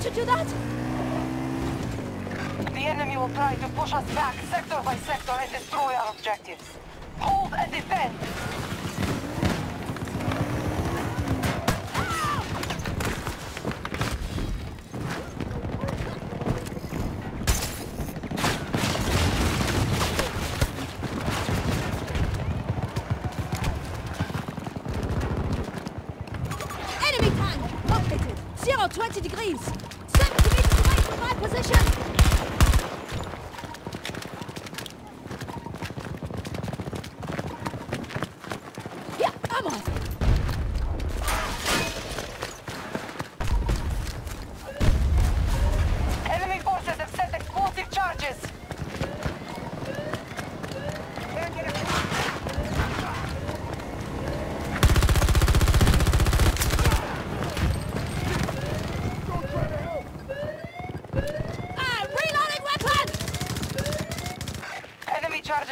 to do that? The enemy will try to push us back sector by sector and destroy our objectives. Hold and defend! Zero 20 degrees! 70 meters away from my position! Here, vamos! Enemy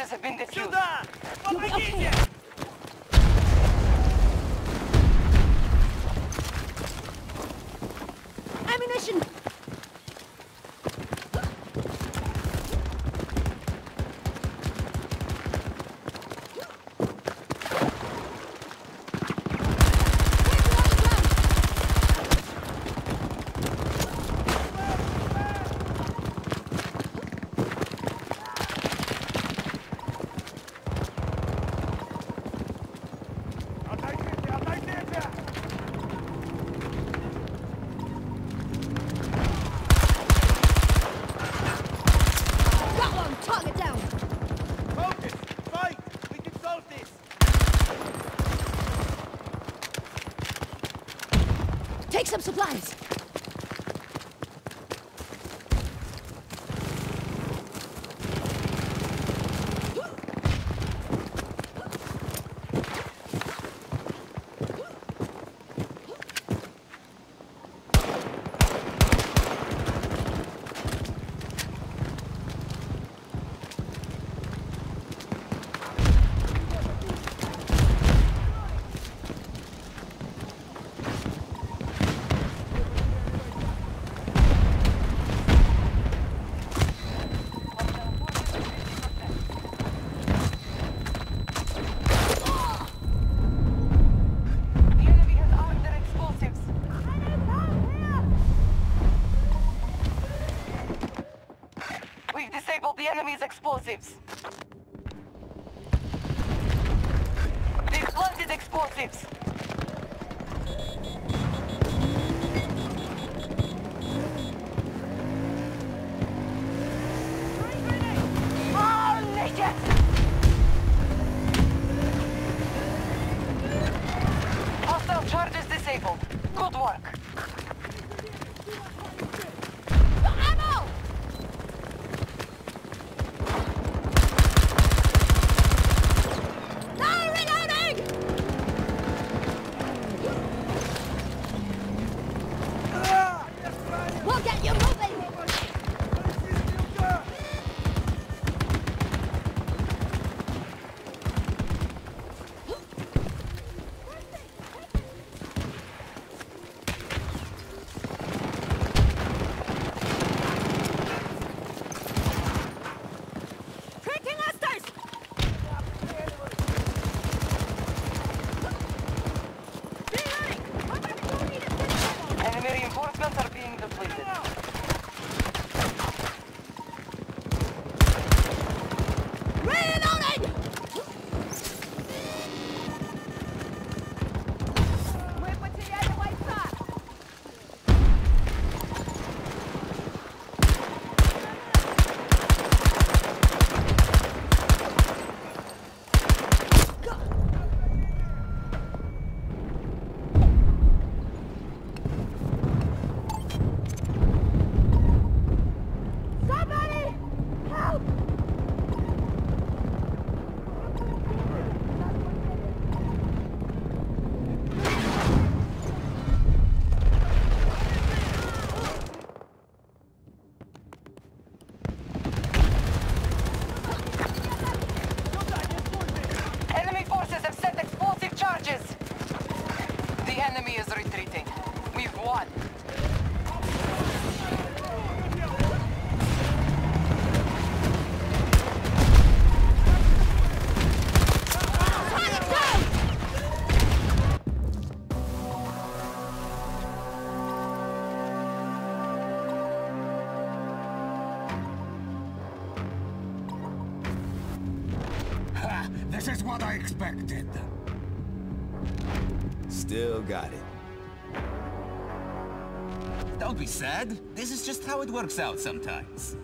Enemy charges have been defused. Сюда! You'll be okay. Помогите! Ammunition! Take some supplies! Enemy's explosives. Planted explosives. This is what I expected. Still got it. Don't be sad. This is just how it works out sometimes.